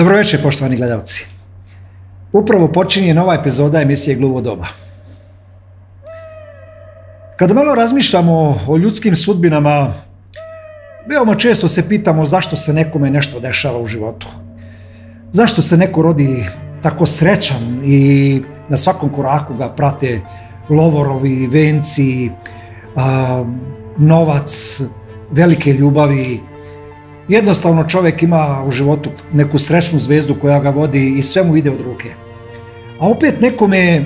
Dobroveče, poštovani gledalci. Upravo počinje nova epizoda emisije Gluvo doba. Kada malo razmišljamo o ljudskim sudbinama, veoma često se pitamo zašto se nekome nešto dešava u životu. Zašto se neko rodi tako srećan i na svakom koraku ga prate lovorovi, venci, a, novac, velike ljubavi, Jednostavno čovek ima u životu neku srećnu zvezdu koja ga vodi i sve mu ide od ruke. A opet nekome eh,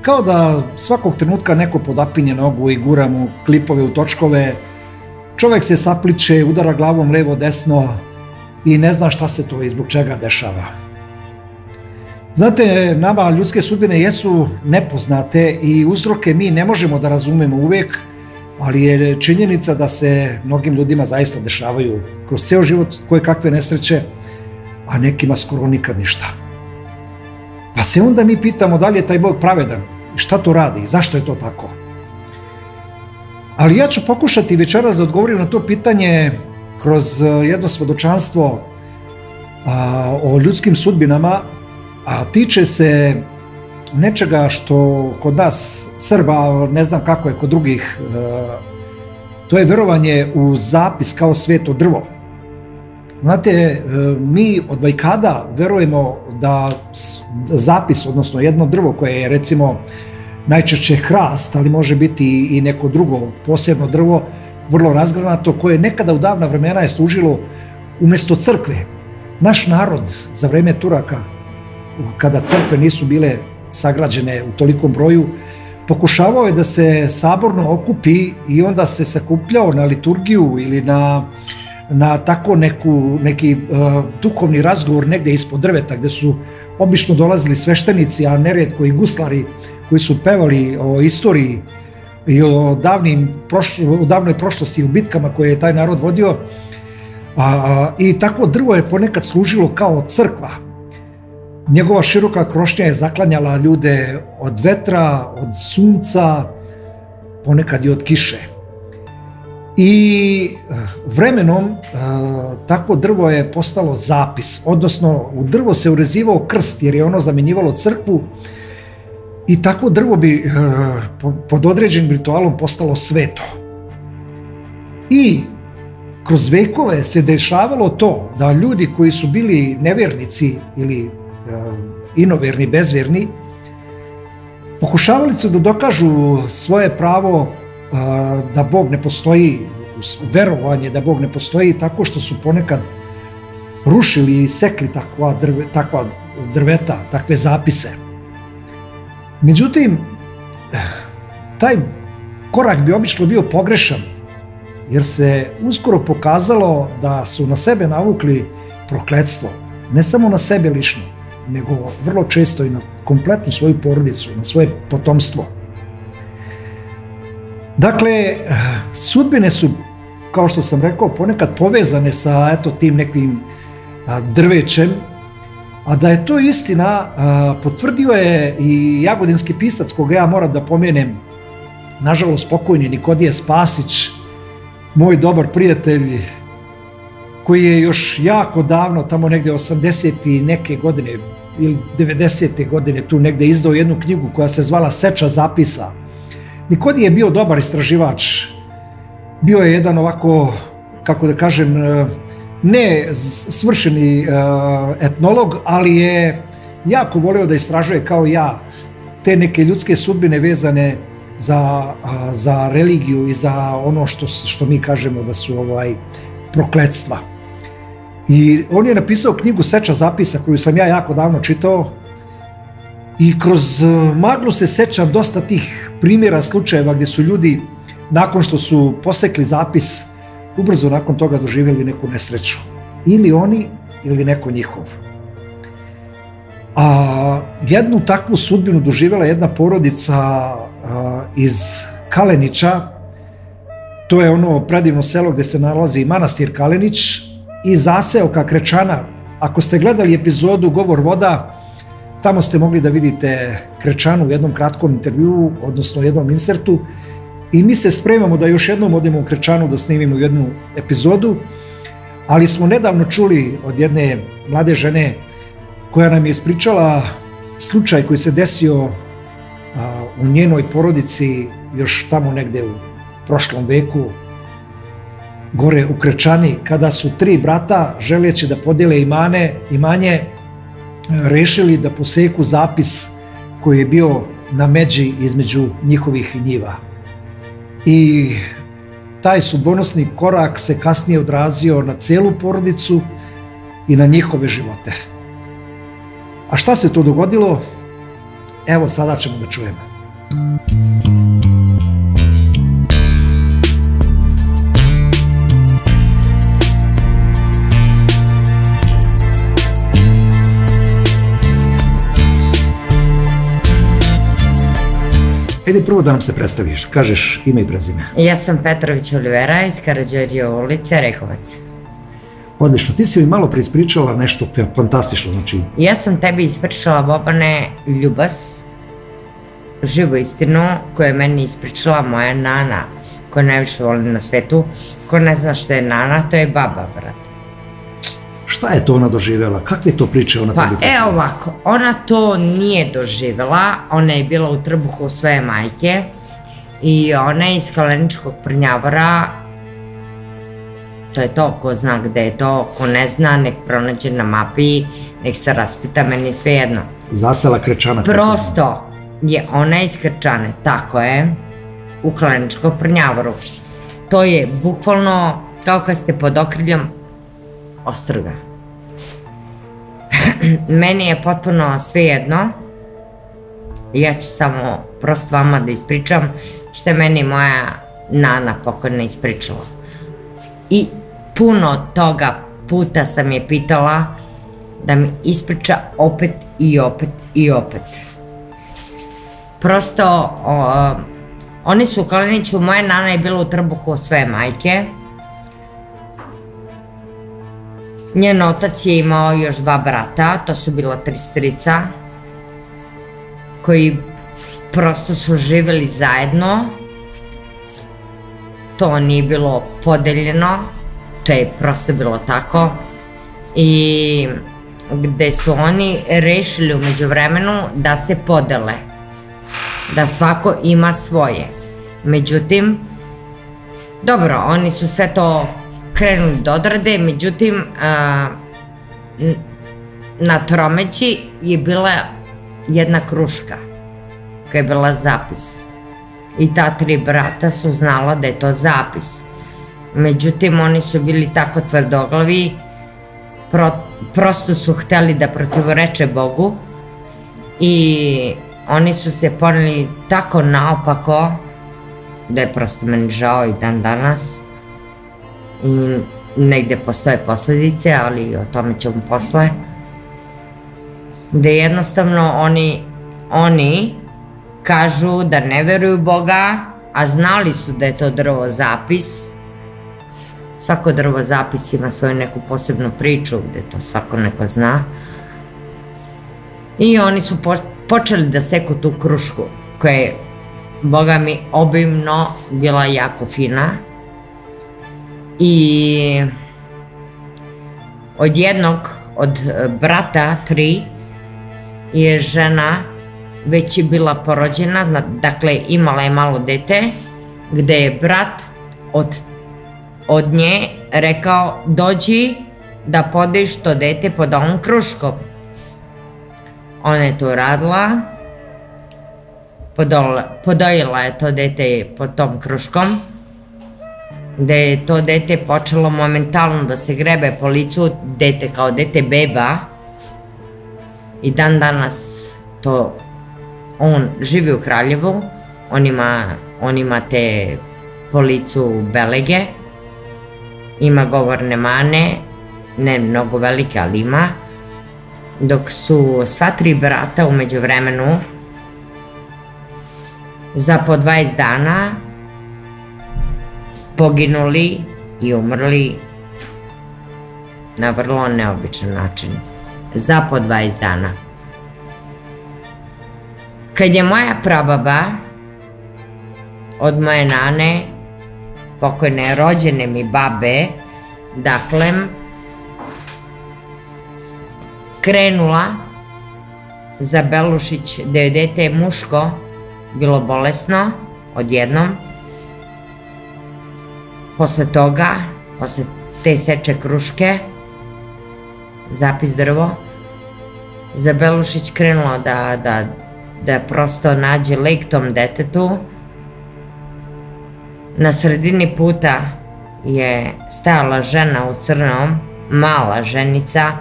kao da svakog trenutka neko podapinje nogu i gura mu klipove u točkove, čovek se sapliče, udara glavom levo desno i ne zna šta se to i zbog čega dešava. Znate, nama ljudske sudbine jesu nepoznate i uzroke mi ne možemo da razumemo uvek, ali je činjenica da se mnogim ljudima zaista dešavaju kroz ceo život koje kakve nesreće, a nekima skoro nikad ništa. Pa se onda mi pitamo da li je taj Bog pravedan i šta to radi i zašto je to tako. Ali ja ću pokušati večeras da odgovorim na to pitanje kroz e, jedno svodočanstvo a, o ljudskim sudbinama, a tiče se nečega što kod nas Srba, ne znam kako je kod drugih, e, to je verovanje u zapis kao sveto drvo. Znate, e, mi od Vajkada verujemo da zapis, odnosno jedno drvo koje je recimo najčešće hrast, ali može biti i neko drugo posebno drvo, vrlo razgranato, koje nekada u davna vremena je služilo umesto crkve. Naš narod za vreme Turaka, kada crkve nisu bile sagrađene u tolikom broju, pokušavao je da se saborno okupi i onda se sakupljao na liturgiju ili na, na tako neku, neki uh, duhovni razgovor negde ispod drveta gde su obično dolazili sveštenici, a neredko i guslari koji su pevali o istoriji i o, davnim, prošlo, o davnoj prošlosti u bitkama koje je taj narod vodio. A, a, I tako drvo je ponekad služilo kao crkva, Njegova široka krošnja je zaklanjala ljude od vetra, od sunca, ponekad i od kiše. I eh, vremenom eh, takvo drvo je postalo zapis, odnosno u drvo se urezivao krst jer je ono zamenjivalo crkvu i takvo drvo bi eh, pod određenim ritualom postalo sveto. I kroz vekove se dešavalo to da ljudi koji su bili nevernici ili inoverni, bezverni, pokušavali su da dokažu svoje pravo da Bog ne postoji, verovanje da Bog ne postoji tako što su ponekad rušili i sekli takva, drve, takva drveta, takve zapise. Međutim, taj korak bi obično bio pogrešan, jer se uskoro pokazalo da su na sebe navukli prokledstvo, ne samo na sebe lično, nego vrlo često i na kompletnu svoju porodicu, na svoje potomstvo. Dakle, sudbine su, kao što sam rekao, ponekad povezane sa eto, tim nekim drvećem, a da je to istina, potvrdio je i jagodinski pisac koga ja moram da pomenem, nažalost pokojni Nikodije Spasić, moj dobar prijatelj, koji je još jako davno, tamo negde 80. i neke godine, ili 90. godine, tu negde izdao jednu knjigu koja se zvala Seča zapisa. Nikodi je bio dobar istraživač. Bio je jedan ovako, kako da kažem, ne svršeni e, etnolog, ali je jako volio da istražuje kao ja te neke ljudske sudbine vezane za, za religiju i za ono što, što mi kažemo da su ovaj prokledstva. I on je napisao knjigu Seča zapisa koju sam ja jako davno čitao i kroz e, maglu se sećam dosta tih primjera, slučajeva gdje su ljudi nakon što su posekli zapis ubrzo nakon toga doživjeli neku nesreću. Ili oni ili neko njihov. A jednu takvu sudbinu doživjela jedna porodica a, iz Kalenića, to je ono predivno selo gde se nalazi manastir Kalenić i zaseoka Krečana. Ako ste gledali epizodu Govor voda, tamo ste mogli da vidite Krečanu u jednom kratkom intervjuu, odnosno jednom insertu, i mi se spremamo da još jednom odemo u Krečanu da snimimo jednu epizodu, ali smo nedavno čuli od jedne mlade žene koja nam je ispričala slučaj koji se desio u njenoj porodici još tamo negde u prošlom veku, gore u Krečani, kada su tri brata, želeći da podele imane, imanje, rešili da poseku zapis koji je bio na međi između njihovih njiva. I taj sudbonosni korak se kasnije odrazio na celu porodicu i na njihove živote. A šta se to dogodilo? Evo sada ćemo da čujemo. Ajde prvo da nam se predstaviš, kažeš ime i prezime. Ja sam Petrović Olivera iz Karadžorije ulice, Rehovac. Odlično, ti si mi malo preispričala nešto fantastično, znači... Ja sam tebi ispričala, Bobane, ljubas, živu istinu, koju je meni ispričala moja nana, koja najviše voli na svetu. Ko ne zna što je nana, to je baba, brate. Šta je to ona doživjela? Kakve to priče ona pa, tebi pričala? Pa, e ovako, ona to nije doživjela, ona je bila u trbuhu svoje majke i ona je iz Kaleničkog prnjavora To je to, ko zna gde je to, ko ne zna, nek pronađe na mapi, nek se raspita, meni je sve jedno. Zasela Krečana. Prosto je ona iz Krčane, tako je, u Kaleničkom prnjavoru. To je bukvalno kao kad ste pod okriljom ostrga. Meni je potpuno sve jedno, ja ću samo prosto vama da ispričam što je meni moja nana pokojna ispričala. I puno toga puta sam je pitala da mi ispriča opet i opet i opet. Prosto, o, oni su u Kaliniću, moja nana je bila u trbuhu sve majke. Njen otac je imao još dva brata, to su bila tri strica, koji prosto su živeli zajedno. To nije bilo podeljeno, to je prosto bilo tako i gde su oni rešili umeđu vremenu da se podele, da svako ima svoje. Međutim, dobro, oni su sve to krenuli da odrade, međutim, a, na tromeći je bila jedna kruška koja je bila zapis. I ta tri brata su znala da je to zapis. Međutim, oni su bili tako tvrdoglavi, pro, prosto su hteli da protivoreče Bogu i oni su se poneli tako naopako da je prosto meni žao i dan danas i negde postoje posledice, ali o tome ćemo posle. Da jednostavno oni, oni kažu da ne veruju Boga, a znali su da je to drvo zapis, Svako drvo zapis ima svoju neku posebnu priču gde to svako neko zna. I oni su po, počeli da seku tu krušku koja je, boga mi, obimno bila jako fina. I od jednog, od brata, tri, je žena već je bila porođena, dakle imala je malo dete, gde je brat od od nje rekao dođi da podiš to dete pod ovom kruškom. Ona je to radila, podojila je to dete pod tom kruškom, gde je to dete počelo momentalno da se grebe po licu, dete kao dete beba, i dan danas to on živi u Kraljevu, on ima, on ima te po licu belege, ima govorne mane, ne mnogo velike, ali ima, dok su sva tri brata umeđu vremenu za po 20 dana poginuli i umrli na vrlo neobičan način. Za po 20 dana. Kad je moja prababa od moje nane, pokojne rođene mi babe, dakle, krenula za Belušić, da je dete muško bilo bolesno odjednom. Posle toga, posle te seče kruške, zapis drvo, za Belušić krenula da, da, da prosto nađe lek tom detetu. Na sredini puta je stajala žena u crnom, mala ženica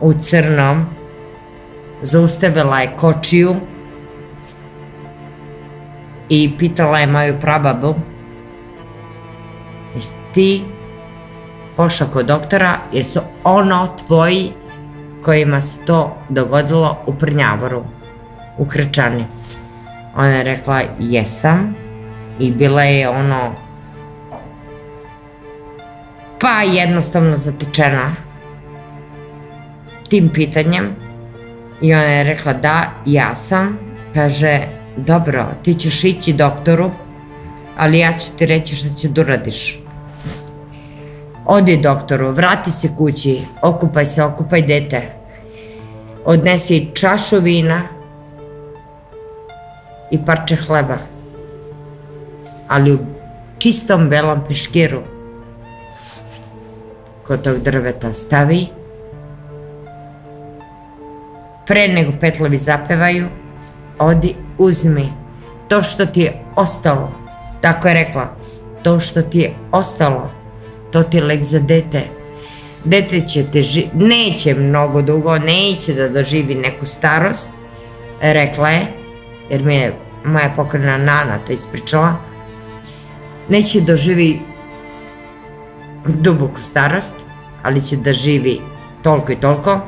u crnom, zaustavila je kočiju i pitala je moju prababu jesi ti pošla kod doktora, jesu ono tvoji kojima se to dogodilo u Prnjavoru, u Hrčani. Ona je rekla jesam. I bila je ono pa jednostavno zatečena tim pitanjem. I ona je rekla da, ja sam, kaže, dobro, ti ćeš ići doktoru, ali ja ću ti reći šta će da uradiš. Odi doktoru, vrati se kući, okupaj se, okupaj dete. Odnesi čašu vina i parče hleba. Ali u čistom belom peškiru kod tog drveta stavi. Pre nego petlovi zapevaju, odi uzmi to što ti je ostalo. Tako je rekla, to što ti je ostalo to ti je lek za dete. Dete će te ži... neće mnogo dugo, neće da doživi neku starost, rekla je, jer mi je moja pokrena Nana to ispričala, neće doživi duboku starost, ali će da živi toliko i toliko,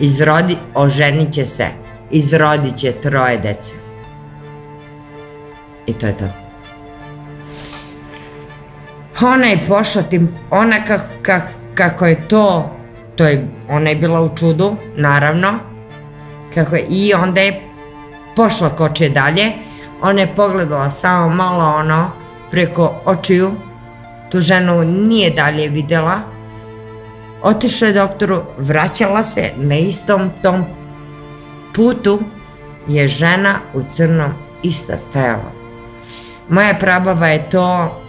izrodi, oženit će se, izrodit će troje dece. I to je to. Ona je pošla tim, ona kako, kako, kako je to, to je, ona je bila u čudu, naravno, kako je, i onda je pošla koče dalje, ona je pogledala samo malo ono, preko očiju, tu ženu nije dalje videla, otišla je doktoru, vraćala se na istom tom putu je žena u crnom ista stajala. Moja prababa je to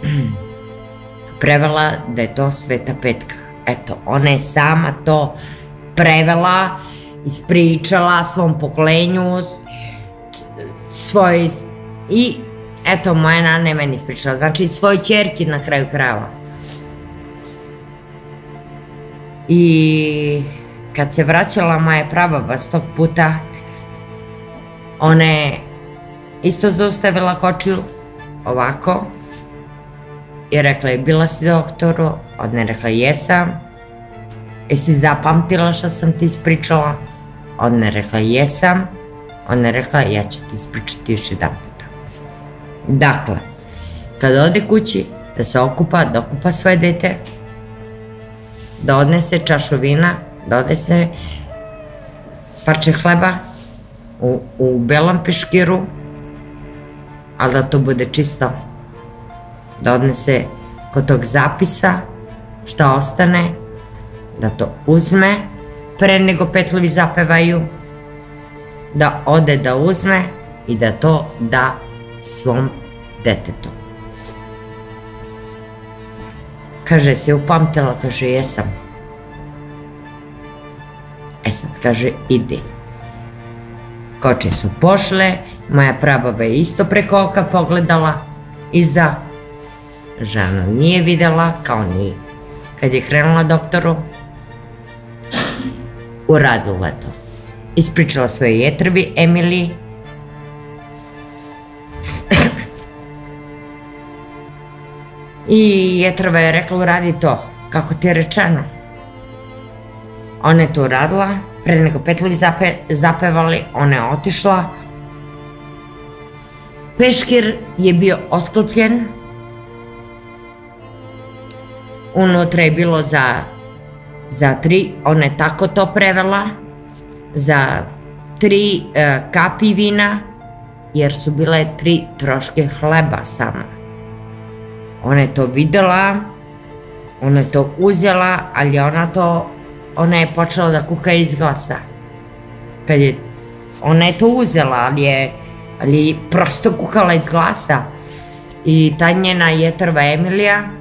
prevela da je to Sveta Petka. Eto, ona je sama to prevela, ispričala svom pokolenju, svoj... I, eto, moja nana je meni ispričala. Znači, svoj čerki na kraju krava. I kad se vraćala moja prababa s tog puta, ona je isto zaustavila kočiju, ovako, I rekla je, bila si doktoru? Ona je rekla, jesam. Jesi zapamtila šta sam ti ispričala? Ona je rekla, jesam. Ona je rekla, ja ću ti ispričati još jedan puta. Dakle, kada ode kući, da se okupa, da okupa svoje dete, da odnese čašu vina, da odnese parče hleba u, u belom peškiru, ali da to bude čisto da odnese kod tog zapisa šta ostane, da to uzme pre nego petlovi zapevaju, da ode da uzme i da to da svom detetu. Kaže, se upamtila, kaže, jesam. E sad, kaže, idi. Koče su pošle, moja prababa je isto preko oka pogledala iza žena nije videla, kao ni kad je krenula doktoru, uradila to. Ispričala svoje jetrvi Emily, I jetrva je rekla uradi to, kako ti je rečeno. Ona je to uradila, pre nego petlovi zape, zapevali, ona je otišla. Peškir je bio otklopljen, unutra je bilo za, za tri, ona je tako to prevela, za tri e, kapi vina, jer su bile tri troške hleba samo. Ona je to videla, ona je to uzela, ali ona to, ona je počela da kuka iz glasa. Kad je, ona je to uzela, ali je, ali je prosto kukala iz glasa. I ta njena jetrva Emilija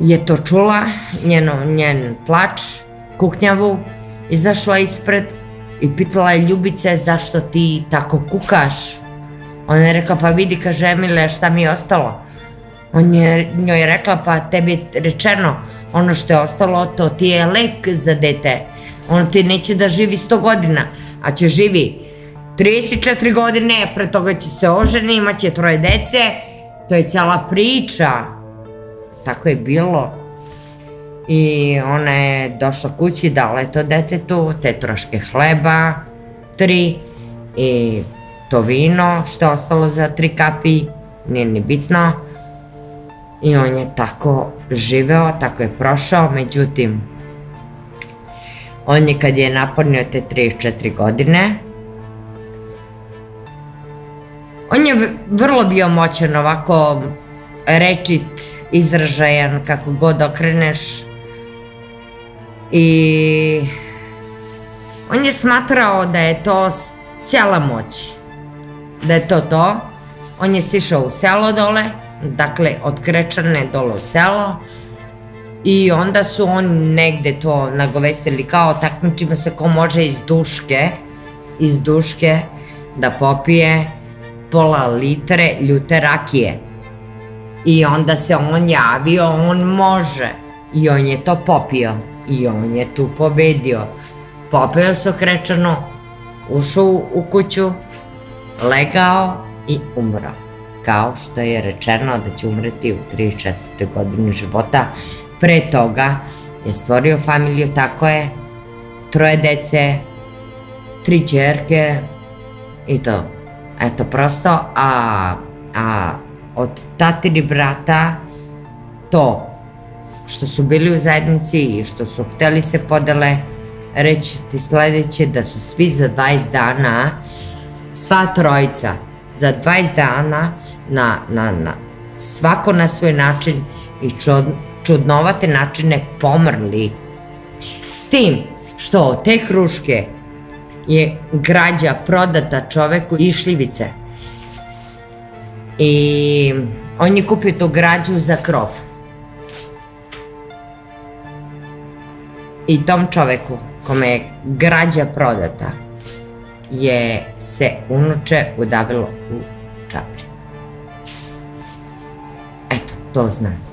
je to čula, njeno, njen plač, kuknjavu, izašla ispred i pitala je Ljubice zašto ti tako kukaš. Ona je rekla pa vidi kaže Emile šta mi je ostalo. On je njoj rekla pa tebi je rečeno ono što je ostalo to ti je lek za dete. On ti neće da živi 100 godina, a će živi 34 godine, pre toga će se oženi, imaće troje dece, to je cijela priča. Tako je bilo. I ona je došla kući, dala je to detetu, te troške hleba, tri, i to vino što je ostalo za tri kapi, nije ni bitno. I on je tako živeo, tako je prošao, međutim, on je kad je napunio te 34 godine, on je vrlo bio moćan ovako rečit, izražajan, kako god okreneš. I on je smatrao da je to cijela moć, da je to to. On je sišao u selo dole, dakle od Krečane dole u selo i onda su on negde to nagovestili kao takmičima se ko može iz duške, iz duške da popije pola litre ljute rakije. I onda se on javio, on može. I on je to popio. I on je tu pobedio. Popio su krečano, ušao u kuću, legao i umrao. Kao što je rečeno da će umreti u 34. godini života. Pre toga je stvorio familiju, tako je, troje dece, tri čerke i to. Eto, prosto, a, a od tatini brata to što su bili u zajednici i što su hteli se podele, reći ti sledeće da su svi za 20 dana, sva trojica, za 20 dana na, na, na svako na svoj način i čud, čudnovate načine pomrli. S tim što te kruške je građa prodata čoveku išljivice. I on je kupio tu građu za krov. I tom čoveku, kome je građa prodata, je se unuče udavilo u čapri. Eto, to znam.